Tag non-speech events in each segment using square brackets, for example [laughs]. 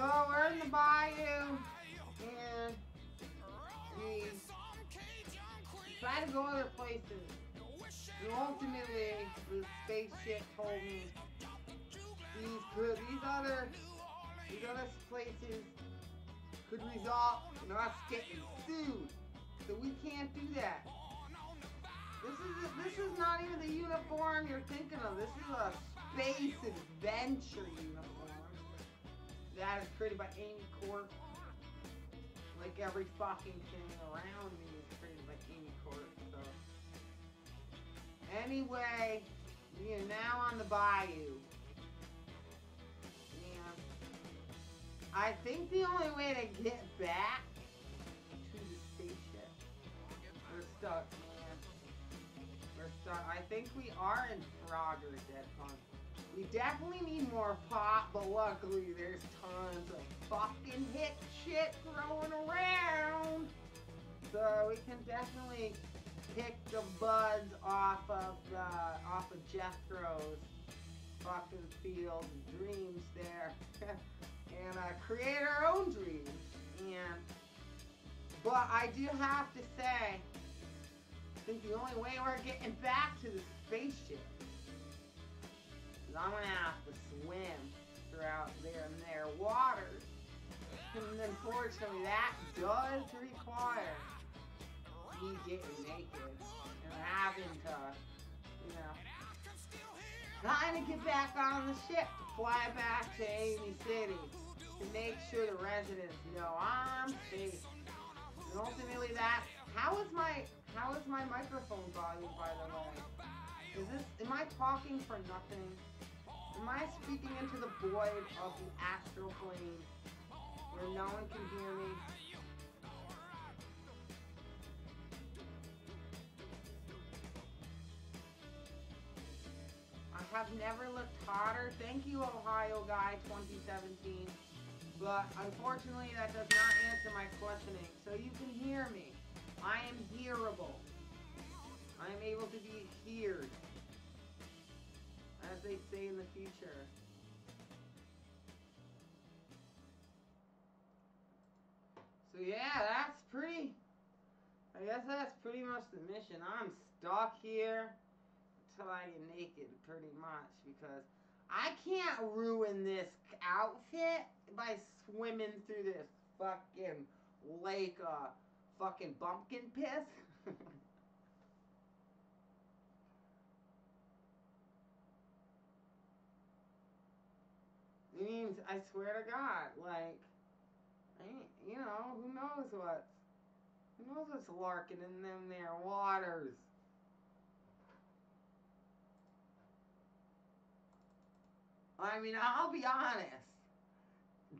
So we're in the bayou, and we try to go other places. And ultimately, the spaceship told me these could, these other, these other places could result in us getting sued. So we can't do that. This is this is not even the uniform you're thinking of. This is a space adventure uniform that is created by Amy Corp. Like every fucking thing around me is created by Amy Corp. So anyway, we are now on the bayou. And I think the only way to get back to the spaceship, we're stuck, man. We're stuck. I think we are in Frogger Dead Punk. We definitely need more pop, but luckily there's tons of fucking hit shit growing around. So we can definitely pick the buds off of the, off of Jethro's fucking field dreams there. [laughs] and uh, create our own dreams. And but I do have to say, I think the only way we're getting back to the spaceship is I'm gonna have to swim throughout there and their waters. And unfortunately, that does require me getting naked and having to, you know, trying to get back on the ship to fly back to Amy City to make sure the residents know I'm safe. And ultimately, that how is my how is my microphone volume by the way? Is this am I talking for nothing? Am I speaking into the void of the astral plane where no one can hear me? I have never looked hotter. Thank you, Ohio Guy 2017. But unfortunately, that does not answer my questioning. So you can hear me. I am hearable. I am able to be heard. As they say in the future. So yeah, that's pretty... I guess that's pretty much the mission. I'm stuck here until I get naked, pretty much, because I can't ruin this outfit by swimming through this fucking lake of fucking bumpkin piss. [laughs] it means, I swear to God, like, I you know, who knows what's, who knows what's larking in them there waters. I mean, I'll be honest.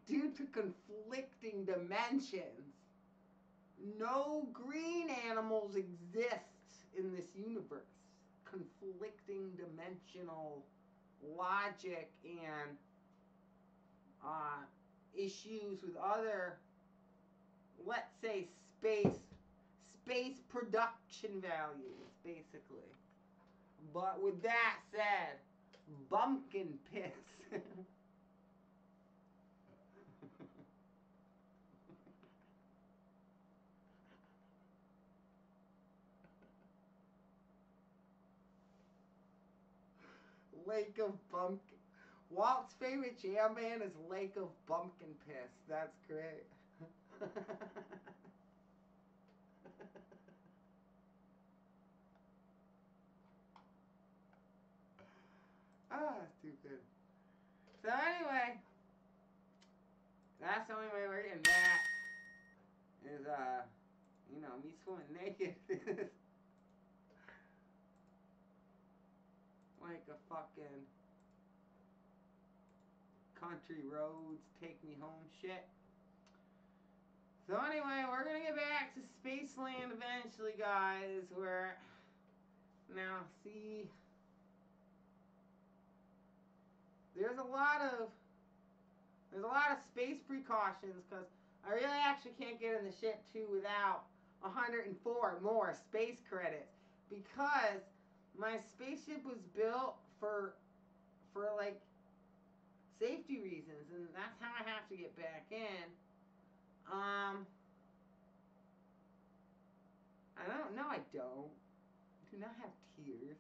Due to conflicting dimensions, no green animals exist in this universe. Conflicting dimensional logic and issues with other, let's say, space space production values, basically. But with that said, bumpkin piss. [laughs] Lake of Bumpkin. Walt's favorite jam band is Lake of Bumpkin Piss. That's great. [laughs] Ah, stupid. So anyway, that's the only way we're getting back. Is uh, you know, me swimming [laughs] naked. like a fucking country roads take me home shit. So anyway, we're gonna get back to Spaceland eventually, guys. Where now see there's a lot of there's a lot of space precautions because I really actually can't get in the ship too without 104 more space credits because my spaceship was built for for like and that's how I have to get back in. Um, I don't know. I don't. Do not have tears.